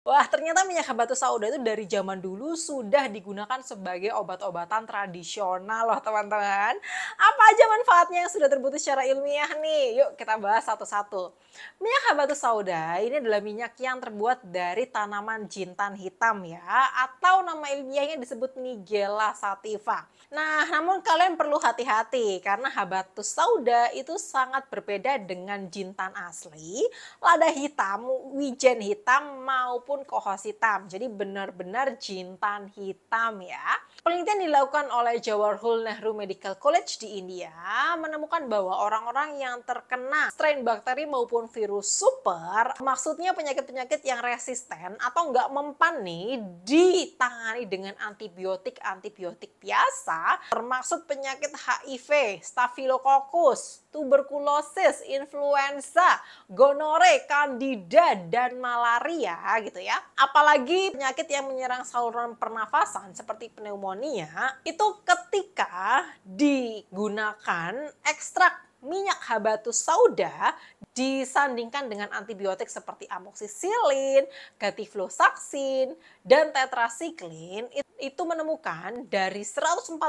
Wah, ternyata minyak habatus sauda itu dari zaman dulu sudah digunakan sebagai obat-obatan tradisional loh teman-teman. Apa aja manfaatnya yang sudah terbukti secara ilmiah nih? Yuk kita bahas satu-satu. Minyak habatus sauda ini adalah minyak yang terbuat dari tanaman jintan hitam ya, atau nama ilmiahnya disebut Nigella sativa. Nah, namun kalian perlu hati-hati karena habatus sauda itu sangat berbeda dengan jintan asli, lada hitam, wijen hitam maupun maupun kohos hitam. Jadi benar-benar jintan hitam ya. Penelitian dilakukan oleh Jawaharlal Nehru Medical College di India menemukan bahwa orang-orang yang terkena strain bakteri maupun virus super, maksudnya penyakit-penyakit yang resisten atau nggak mempan nih ditangani dengan antibiotik-antibiotik biasa, termasuk penyakit HIV, Staphylococcus, tuberkulosis, influenza, gonore, kandida, dan malaria gitu ya. Apalagi penyakit yang menyerang saluran pernafasan seperti pneumonia itu ketika digunakan ekstrak minyak habatus sauda disandingkan dengan antibiotik seperti amoxicillin, gatiflosaksin, dan tetrasiklin itu menemukan dari 144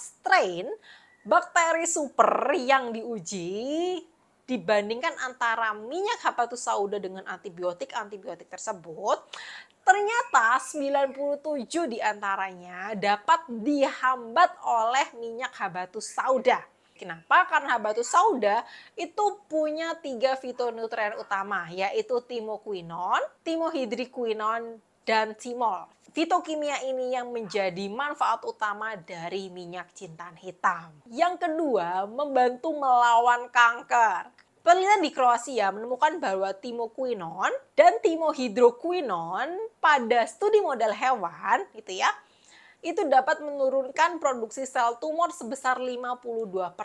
strain bakteri super yang diuji dibandingkan antara minyak habatus sauda dengan antibiotik-antibiotik tersebut, ternyata 97 di antaranya dapat dihambat oleh minyak habatus sauda. Kenapa? Karena habatus sauda itu punya tiga fitonutrien utama, yaitu timokuinon, timohidrikuinon, dan timol. Fitokimia ini yang menjadi manfaat utama dari minyak jintan hitam. Yang kedua, membantu melawan kanker. Penelitian di Kroasia menemukan bahwa timokuinon dan timohidrokuinon pada studi model hewan gitu ya itu dapat menurunkan produksi sel tumor sebesar 52%.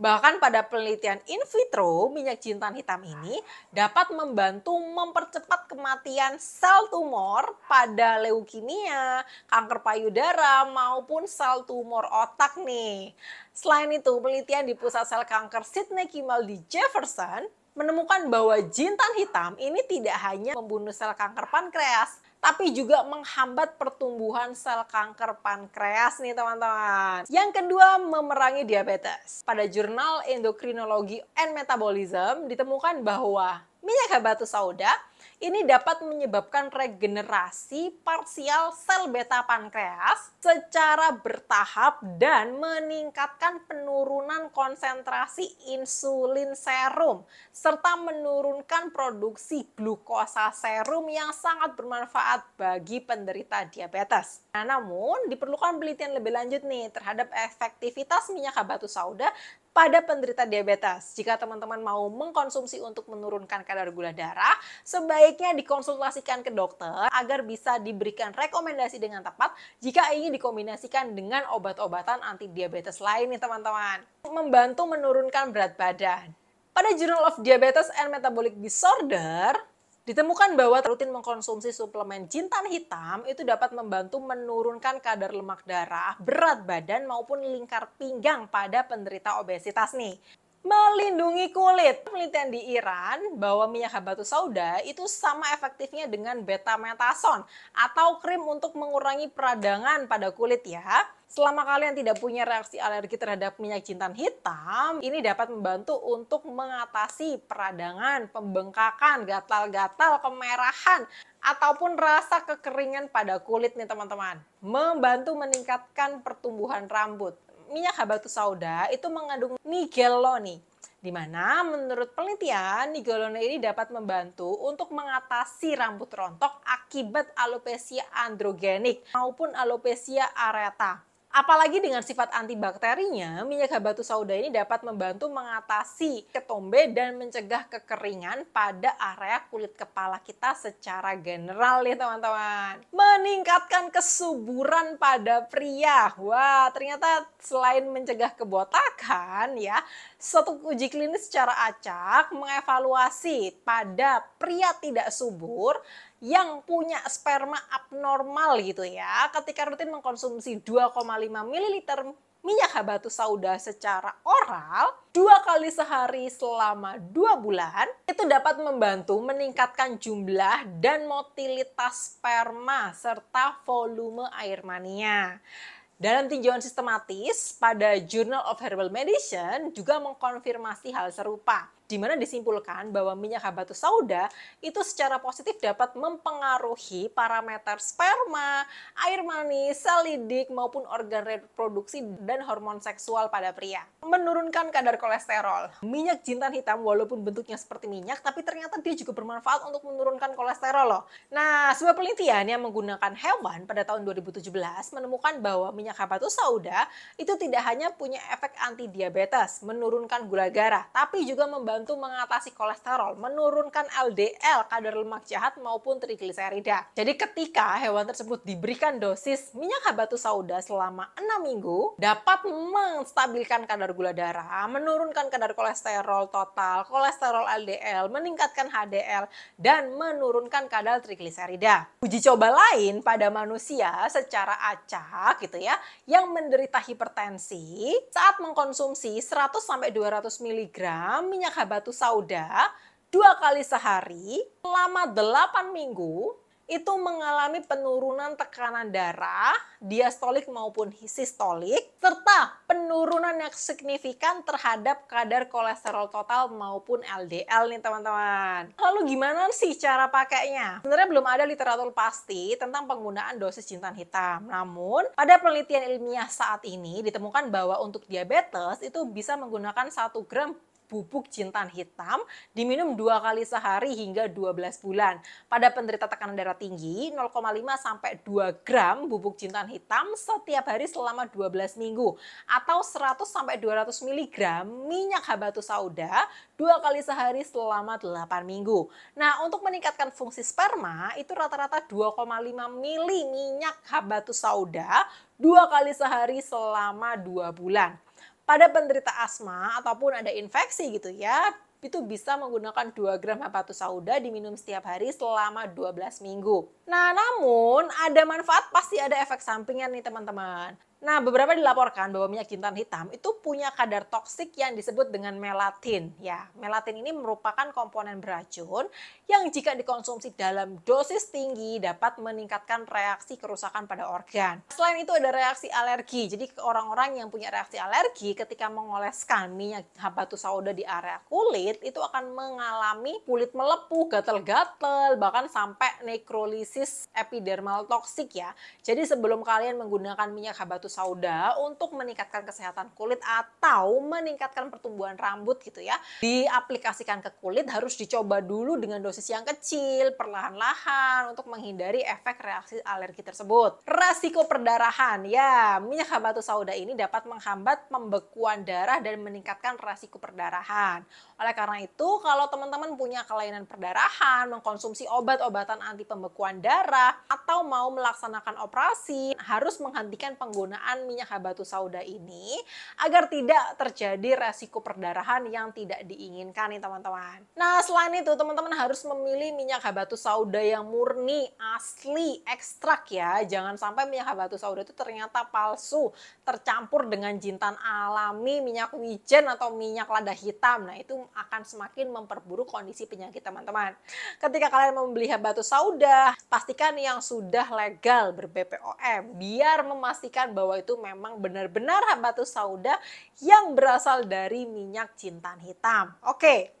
Bahkan pada penelitian in vitro, minyak jintan hitam ini dapat membantu mempercepat kematian sel tumor pada leukemia, kanker payudara, maupun sel tumor otak nih. Selain itu, penelitian di Pusat Sel Kanker Sidney Kimmel di Jefferson menemukan bahwa jintan hitam ini tidak hanya membunuh sel kanker pankreas, tapi juga menghambat pertumbuhan sel kanker pankreas nih teman-teman. Yang kedua, memerangi diabetes. Pada jurnal Endokrinologi and Metabolism ditemukan bahwa minyak habatus sauda ini dapat menyebabkan regenerasi parsial sel beta pankreas secara bertahap dan meningkatkan penurunan konsentrasi insulin serum serta menurunkan produksi glukosa serum yang sangat bermanfaat bagi penderita diabetes. Nah, namun diperlukan penelitian lebih lanjut nih terhadap efektivitas minyak habatus sauda pada penderita diabetes. Jika teman-teman mau mengkonsumsi untuk menurunkan kadar gula darah, sebaiknya dikonsultasikan ke dokter agar bisa diberikan rekomendasi dengan tepat jika ingin dikombinasikan dengan obat-obatan anti diabetes lain nih teman-teman. Membantu menurunkan berat badan. Pada Journal of Diabetes and Metabolic Disorder, Ditemukan bahwa rutin mengkonsumsi suplemen jintan hitam itu dapat membantu menurunkan kadar lemak darah, berat badan maupun lingkar pinggang pada penderita obesitas nih melindungi kulit. Penelitian di Iran bahwa minyak habatus sauda itu sama efektifnya dengan betametason atau krim untuk mengurangi peradangan pada kulit ya. Selama kalian tidak punya reaksi alergi terhadap minyak jintan hitam, ini dapat membantu untuk mengatasi peradangan, pembengkakan, gatal-gatal, kemerahan, ataupun rasa kekeringan pada kulit nih teman-teman. Membantu meningkatkan pertumbuhan rambut minyak habatus sauda itu mengandung nigelloni di mana menurut penelitian nigelloni ini dapat membantu untuk mengatasi rambut rontok akibat alopecia androgenik maupun alopecia areata. Apalagi dengan sifat antibakterinya, minyak habatus sauda ini dapat membantu mengatasi ketombe dan mencegah kekeringan pada area kulit kepala kita secara general ya teman-teman. Meningkatkan kesuburan pada pria. Wah, ternyata selain mencegah kebotakan ya, suatu uji klinis secara acak mengevaluasi pada pria tidak subur yang punya sperma abnormal gitu ya ketika rutin mengkonsumsi 2,5 ml minyak habatus sauda secara oral dua kali sehari selama dua bulan itu dapat membantu meningkatkan jumlah dan motilitas sperma serta volume air mania. Dalam tinjauan sistematis pada Journal of Herbal Medicine juga mengkonfirmasi hal serupa di mana disimpulkan bahwa minyak habatus sauda itu secara positif dapat mempengaruhi parameter sperma, air mani, sel maupun organ reproduksi dan hormon seksual pada pria. Menurunkan kadar kolesterol. Minyak jintan hitam walaupun bentuknya seperti minyak tapi ternyata dia juga bermanfaat untuk menurunkan kolesterol loh. Nah, sebuah penelitian yang menggunakan hewan pada tahun 2017 menemukan bahwa minyak habatus sauda itu tidak hanya punya efek anti diabetes, menurunkan gula darah, tapi juga membantu membantu mengatasi kolesterol, menurunkan LDL, kadar lemak jahat maupun trigliserida. Jadi ketika hewan tersebut diberikan dosis minyak habatus sauda selama 6 minggu, dapat menstabilkan kadar gula darah, menurunkan kadar kolesterol total, kolesterol LDL, meningkatkan HDL, dan menurunkan kadar trigliserida. Uji coba lain pada manusia secara acak gitu ya, yang menderita hipertensi saat mengkonsumsi 100-200 mg minyak batu sauda dua kali sehari selama 8 minggu itu mengalami penurunan tekanan darah, diastolik maupun sistolik, serta penurunan yang signifikan terhadap kadar kolesterol total maupun LDL nih teman-teman. Lalu gimana sih cara pakainya? Sebenarnya belum ada literatur pasti tentang penggunaan dosis jintan hitam. Namun, pada penelitian ilmiah saat ini ditemukan bahwa untuk diabetes itu bisa menggunakan 1 gram bubuk jintan hitam diminum dua kali sehari hingga 12 bulan. Pada penderita tekanan darah tinggi, 0,5 sampai 2 gram bubuk jintan hitam setiap hari selama 12 minggu atau 100 sampai 200 mg minyak habatus sauda dua kali sehari selama 8 minggu. Nah, untuk meningkatkan fungsi sperma itu rata-rata 2,5 mili minyak habatus sauda dua kali sehari selama 2 bulan pada penderita asma ataupun ada infeksi gitu ya, itu bisa menggunakan 2 gram habatus sauda diminum setiap hari selama 12 minggu. Nah, namun ada manfaat pasti ada efek sampingnya nih teman-teman. Nah, beberapa dilaporkan bahwa minyak jintan hitam itu punya kadar toksik yang disebut dengan melatin. Ya, melatin ini merupakan komponen beracun yang jika dikonsumsi dalam dosis tinggi dapat meningkatkan reaksi kerusakan pada organ. Selain itu ada reaksi alergi. Jadi orang-orang yang punya reaksi alergi ketika mengoleskan minyak habatus sauda di area kulit itu akan mengalami kulit melepuh, gatal-gatal, bahkan sampai nekrolisis epidermal toksik ya. Jadi sebelum kalian menggunakan minyak habatus habatus sauda untuk meningkatkan kesehatan kulit atau meningkatkan pertumbuhan rambut gitu ya. Diaplikasikan ke kulit harus dicoba dulu dengan dosis yang kecil, perlahan-lahan untuk menghindari efek reaksi alergi tersebut. Resiko perdarahan, ya minyak habatus sauda ini dapat menghambat pembekuan darah dan meningkatkan resiko perdarahan. Oleh karena itu, kalau teman-teman punya kelainan perdarahan, mengkonsumsi obat-obatan anti pembekuan darah, atau mau melaksanakan operasi, harus menghentikan penggunaan minyak habatus sauda ini agar tidak terjadi resiko perdarahan yang tidak diinginkan nih teman-teman. Nah, selain itu, teman-teman harus memilih minyak habatus sauda yang murni, asli, ekstrak ya. Jangan sampai minyak habatus sauda itu ternyata palsu, tercampur dengan jintan alami, minyak wijen atau minyak lada hitam. Nah, itu akan semakin memperburuk kondisi penyakit teman-teman. Ketika kalian membeli habatus sauda, pastikan yang sudah legal ber-BPOM biar memastikan bahwa itu memang benar-benar habatus sauda yang berasal dari minyak jintan hitam. Oke.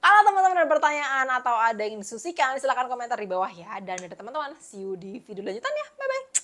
Kalau teman-teman ada pertanyaan atau ada yang disusikan, silahkan komentar di bawah ya. Dan ada teman-teman, see you di video lanjutannya. Bye!